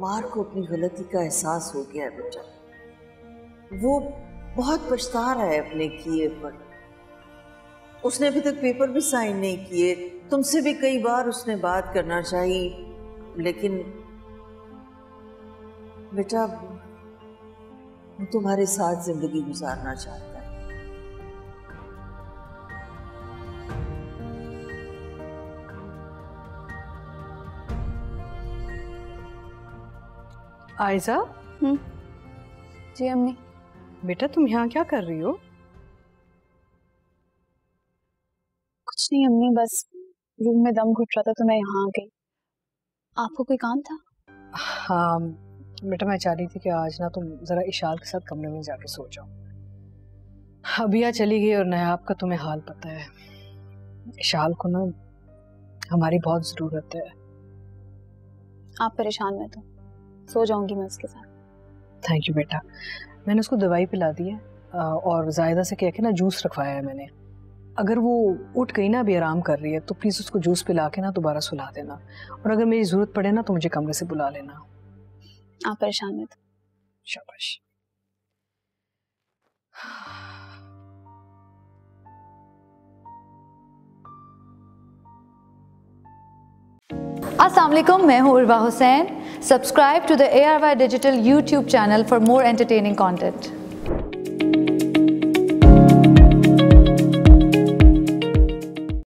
मार को अपनी गलती का एहसास हो गया है बेटा। वो बहुत पछता रहा है अपने किए पर। उसने अभी तक पेपर भी साइन नहीं किए। तुमसे भी कई बार उसने बात करना चाहिए, लेकिन बेटा, वो तुम्हारे साथ ज़िंदगी गुजारना चाहता आयजा? जी अम्मी। बेटा तुम यहाँ क्या कर रही हो? कुछ नहीं अम्मी बस रूम में दम घुट रहा था तो मैं यहाँ आ गई। आपको कोई काम था? हाँ बेटा मैं चाह रही थी कि आज ना तुम ज़रा इशाल के साथ कमरे में जाके सो जाओ। अबिया चली गई और नयाब का तुम्हें हाल पता है। इशाल को ना हमारी बहुत ज़रूरत है। आप परेशान में तो सो जाऊँगी मैं उसके साथ। थैंक यू बेटा। मैंने उसको दवाई पिला दी है और जायदा से कह के ना जूस रखवाया है मैंने। अगर वो उठ गई ना अभी आराम कर रही है तो प्लीज़ उसको जूस पिला के ना दोबारा सुला देना। और अगर मेरी ज़रूरत पड़े ना तो मुझे कमरे से बुला लेना। आप परेशान में तो शाबाश। Assalamualaikum, मैं हूँ Urwa Hussain. Subscribe to the ARY Digital YouTube channel for more entertaining content.